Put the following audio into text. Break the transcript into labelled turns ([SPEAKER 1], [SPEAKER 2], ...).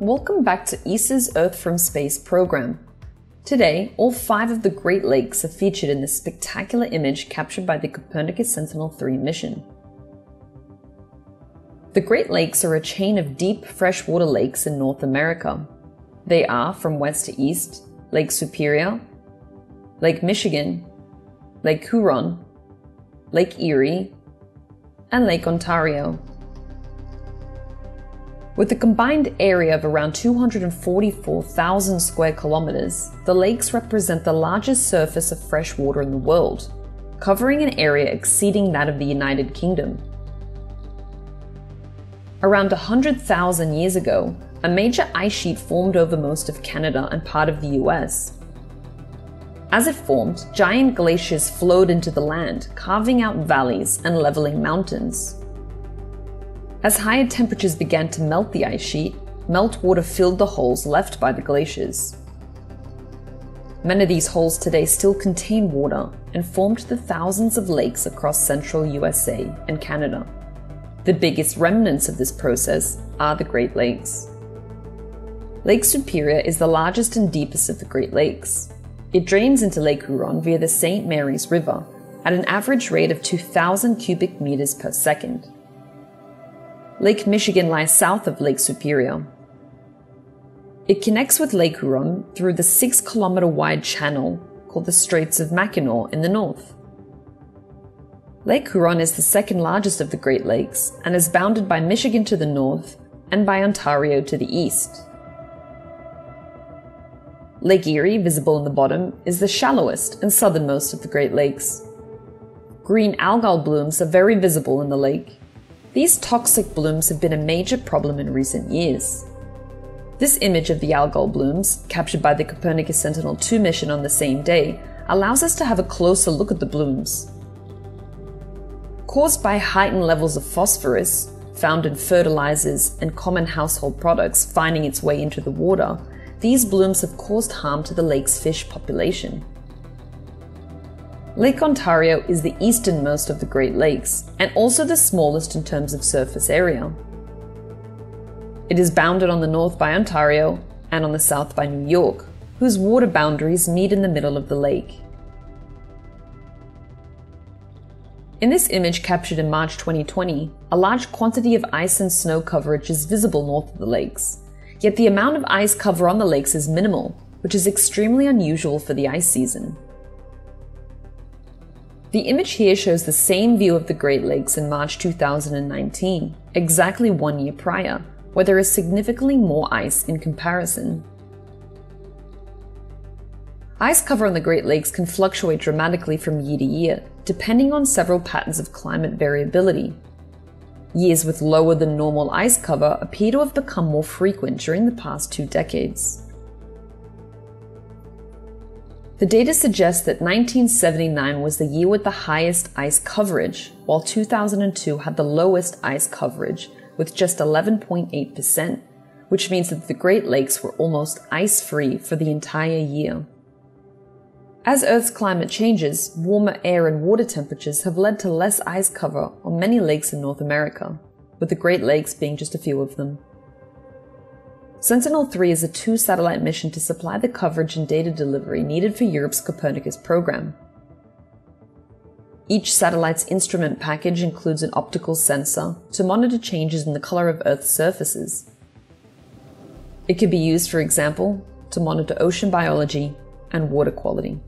[SPEAKER 1] welcome back to ESA's Earth from Space program. Today, all five of the Great Lakes are featured in this spectacular image captured by the Copernicus Sentinel-3 mission. The Great Lakes are a chain of deep freshwater lakes in North America. They are, from west to east, Lake Superior, Lake Michigan, Lake Huron, Lake Erie, and Lake Ontario. With a combined area of around 244,000 square kilometers, the lakes represent the largest surface of fresh water in the world, covering an area exceeding that of the United Kingdom. Around 100,000 years ago, a major ice sheet formed over most of Canada and part of the US. As it formed, giant glaciers flowed into the land, carving out valleys and leveling mountains. As higher temperatures began to melt the ice sheet, meltwater filled the holes left by the glaciers. Many of these holes today still contain water and formed the thousands of lakes across central USA and Canada. The biggest remnants of this process are the Great Lakes. Lake Superior is the largest and deepest of the Great Lakes. It drains into Lake Huron via the St. Mary's River at an average rate of 2,000 cubic meters per second. Lake Michigan lies south of Lake Superior. It connects with Lake Huron through the 6 kilometer wide channel called the Straits of Mackinac in the north. Lake Huron is the second largest of the Great Lakes and is bounded by Michigan to the north and by Ontario to the east. Lake Erie, visible in the bottom, is the shallowest and southernmost of the Great Lakes. Green algal blooms are very visible in the lake these toxic blooms have been a major problem in recent years. This image of the algal blooms, captured by the Copernicus Sentinel-2 mission on the same day, allows us to have a closer look at the blooms. Caused by heightened levels of phosphorus, found in fertilizers and common household products finding its way into the water, these blooms have caused harm to the lake's fish population. Lake Ontario is the easternmost of the Great Lakes and also the smallest in terms of surface area. It is bounded on the north by Ontario and on the south by New York, whose water boundaries meet in the middle of the lake. In this image captured in March 2020, a large quantity of ice and snow coverage is visible north of the lakes. Yet the amount of ice cover on the lakes is minimal, which is extremely unusual for the ice season. The image here shows the same view of the Great Lakes in March 2019, exactly one year prior, where there is significantly more ice in comparison. Ice cover on the Great Lakes can fluctuate dramatically from year to year, depending on several patterns of climate variability. Years with lower than normal ice cover appear to have become more frequent during the past two decades. The data suggests that 1979 was the year with the highest ice coverage, while 2002 had the lowest ice coverage with just 11.8%, which means that the Great Lakes were almost ice free for the entire year. As Earth's climate changes, warmer air and water temperatures have led to less ice cover on many lakes in North America, with the Great Lakes being just a few of them. Sentinel-3 is a two-satellite mission to supply the coverage and data delivery needed for Europe's Copernicus program. Each satellite's instrument package includes an optical sensor to monitor changes in the color of Earth's surfaces. It could be used, for example, to monitor ocean biology and water quality.